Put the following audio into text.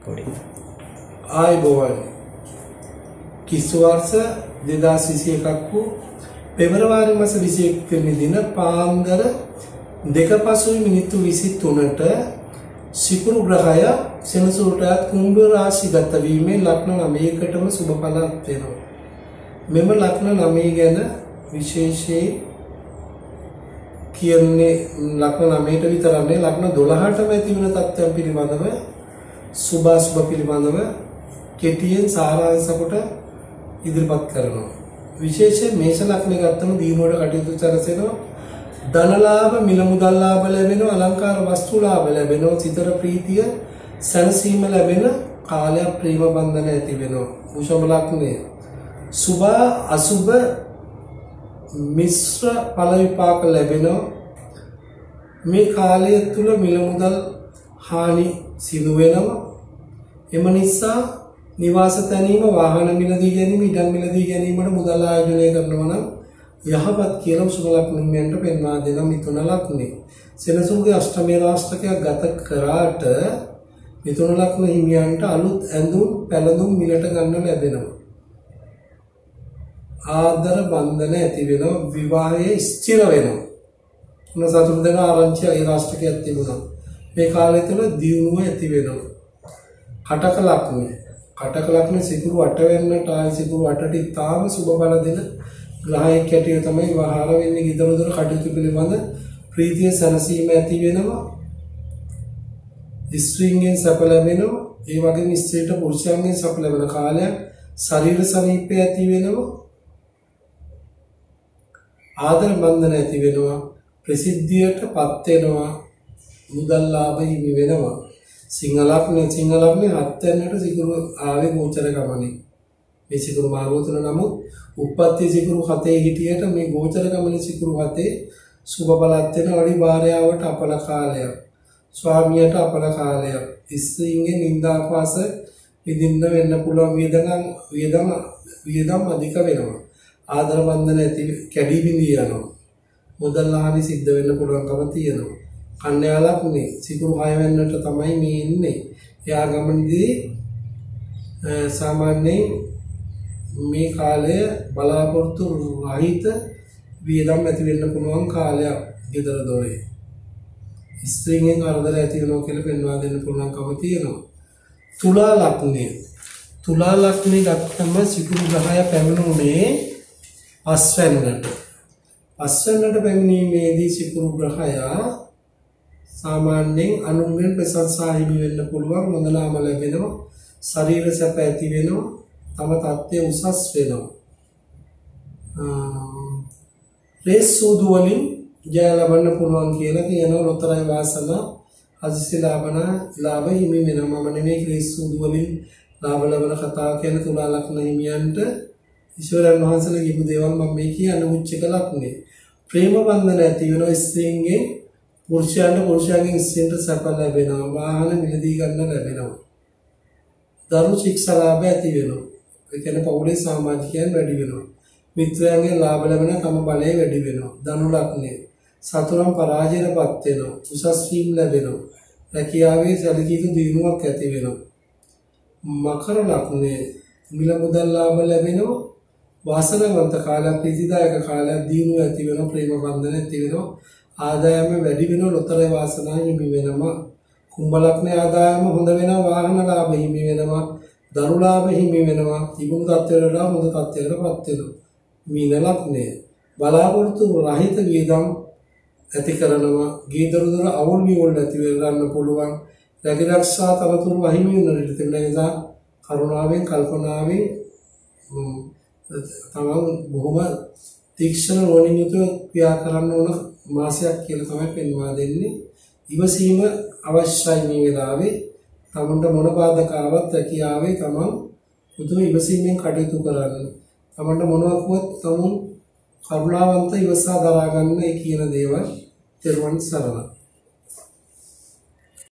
පොඩි ආයුබෝවන් කිස්වර්ස දෙදස් විසි එකක් වූ පෙබරවාරි මස විසිවෙනි දින පාන්දර දෙක පසුයි මිනිත්තු විසි තුනට සිකුරු ග්‍රහය සෙනසුරටත් කුම්භ රාශි ගතවීමේ ලක්න නමයකටම සුභ පලත් වෙනවා. මෙම ලක්න නමේ ගැන විශේෂයේ කියන්නේ ලක්න නමයට විතරන්නේ ලක්න දොළහටම ඇතිවන තත්ත්වයන් පිළිබඳව සුභාශුභ පිළිබඳව කෙටියෙන් සාරාංශකොට ඉදිරිපත් කරනවා. විශේෂයෙන් මේෂ ලක්ෂණ ගත්තම දිනුවට කටයුතු සැලසෙනවා. ධනලාභ මිල මුදල් ලාභ ලැබෙනවා, අලංකාර වස්තු ලාභ ලැබෙනවා, සිතර ප්‍රීතිය සැනසීම ලැබෙන කාලයක් ප්‍රේම බන්ධන ඇති වෙනවා. වෘෂභ ලක්ෂණය. සුභ අසුභ මිශ්‍ර ඵල විපාක ලැබෙනවා. මේ කාලය තුල මිල මුදල් හානි සිදු වෙනවා. එම නිසා නිවාස තැනීම වාහන මිලදී ගැනීම ඉඩම් මිලදී ගැනීමට මුදල් ආයෝජනය කරනවා නම් යහපත් කියලා සුබ ලක්ෂණයන්ට පෙන්වා දෙන මිතුන ලක්ෂණේ. සෙනසුන්ගේ අෂ්ටමේ රාෂ්ටකයක් ගත කරාට මිතුන ලක්ෂණ හිමියන්ට අලුත් ඇඳුම් පැළඳුම් මිලට ගන්න ලැබෙනවා. ආදර බන්ධන ඇති වෙනවා විවාහයේ ස්ථිර වෙනවා. මොන සතුට දෙන ආරංචි ඒ රාෂ්ටකයක් තිබුණා. මේ කාලය තුළ දියුණුව ඇති වෙනවා. කටක ලක්ෂණ කටක ලක්ෂණ සිකුරු අට වෙන්නට ආයි සිකුරු අටට ඉතාම සුබ බල දෙන ග්‍රහයෙක් හැටියට තමයි වහාර වෙන්නේ ගෙදරදොර කටයුතු පිළිබඳ ප්‍රීතිය සැනසීම ඇති වෙනවා. ස්ත්‍රීන්ගෙන් සැප ලැබෙනවා. ඒ වගේම ස්ත්‍රීට පුරුෂයන්ගෙන් සැප ලැබෙන කාලයක් ශරීර සමීපය ඇති වෙනවා. ආදර බන්ධන ඇති වෙනවා. ප්‍රසිද්ධියට පත් වෙනවා. මුදල් ලාභ හිමි වෙනවා. සිංහලක්නේ සිංහලක්නේ හත්යන්නට සිකුරු ආවේ ගෝචර ගමනේ. මේ සිකුරු මාරුව තුන නමුත් උප්පත්ති සිකුරු හතේ හිටියට මේ ගෝචර ගමනේ සිකුරු හතේ සුබ බලත් වෙන අඩි භාර්යාවට අපල කාලයක්. ස්වාමියට අපල කාලයක්. ස්ත්‍රීන්ගේ නිന്ദාපාස විඳින්න වෙන්න පුළුවන් වියදම් වියදම් වියදම් අධික වෙනවා. ආදර බන්ධන ඇති කැඩී බිඳී යනවා. මුදල් හානි සිද්ධ වෙන්න පුළුවන්කම තියෙනවා. කන්‍යාලක් නේ සිකුරු හය වෙන්නට තමයි මේ ඉන්නේ. එයා ගමනදී සාමාන්‍යයෙන් මේ කාලය බලාපොරොත්තු රහිත වියදම් ඇති වෙන්න පුළුවන් කාලයක් ගෙදර දොරේ. ස්ත්‍රීන්ගෙන් කරදර ඇති වෙනවා කියලා පෙන්වා දෙන්න පුළුවන්කම තියෙනවා. තුලා ලග්නය. තුලා ලග්නේ ගත්තම සිකුරු ග්‍රහය පැමිණුනේ පස්වැන්නට. පස්වැන්නට පැමිණීමේදී සිකුරු ග්‍රහයා සාමාන්‍යයෙන් අනුන්ගෙන් ප්‍රශංසා හිමි වෙන්න පුළුවන් හොඳ නාම ලැබෙනවා ශරීර සැප ඇති වෙනවා තම තත්ත්වය උසස් වෙනවා. රේස් සූදු වලින් ජය ලබන්න පුළුවන් කියලා කියනවා ලොතරයි වාසනා හදිසි ලාභන ලාභ හිමි වෙනවා. මම නෙමෙයි රේස් සූදු වලින් ලාභ ලබන කතා කියන තුලා ලක්ෂණ හිමියන්ට ඊශ්වරයන් වහන්සේලා කියපු දේවල් මම මේ කියන්නේ උච්චක ලක්ෂණේ ප්‍රේම බන්ධන ඇති වෙනවා ස්ත්‍රීන්ගෙන් පුරුෂයන්ට පුරුෂයන්ගෙන් ස්ත්‍රීන්ට සැප ලැබෙනවා වාහන මිලදී ගන්න ලැබෙනවා. දරු ශික්ෂා ලාභ ඇති වෙනවා. ඒ කියන්නේ පවුලේ සමාජිකයන් වැඩි වෙනවා. මිත්‍රයන්ගෙන් ලාභ ලැබෙන තම බලය වැඩි වෙනවා. ධනු ලග්නේ සතුරන් පරාජයටපත් වෙනවා. උසස් වීම ලැබෙනවා. රැකියාවේ සැලකිය යුතු දියුණුවක් ඇති වෙනවා. මකර ලග්නේ මිල මුදල් ලාභ ලැබෙනවා. වාසනාවන්ත කාලයක් ප්‍රීතිදායක කාලයක් දියුණුව ඇති වෙනවා. ප්‍රේම බන්ධන ඇති වෙනවා. ආදායම වැඩි වෙනවා ලොතරේ වාසනාව හිමි වෙනවා කුම්භ ලග්නේ ආදායම හොඳ වෙනවා වාහන ලාභ හිමි වෙනවා දරු ලාභ හිමි වෙනවා තිබුණු තත්ත්වයට වඩා හොඳ තත්ත්වයකටපත් වෙනවා මීන ලග්නය බලාපොරොත්තු රහිත වියදම් ඇති කරනවා ගීදරුදර අවුල් විවුල් නැති ගන්න පුළුවන් රැකිරක්ෂා තනතුරු අහිමි වෙන තිබෙන නිසා කරුණාවෙන් කල්පනාවෙන් තමන් බොහොම තීක්ෂණ නුවණින් යුතුව ක්‍රියා කරන්න ඕන මාසයක් කියලා තමයි පෙන්වා දෙන්නේ. ඉවසීම අවශ්‍යයි මේ වෙලාවේ. තමන්ට මොන බාධක ආවත් රැකියාවේ තමන් පුදුම ඉවසීමෙන් කටයුතු කරන්න. තමන්ට මොනවා වුවත් තමුන් කරුණාවන්ත ඉවසා දරා ගන්න ඒ කියන දේවල් තෙරුවන් සරණයි.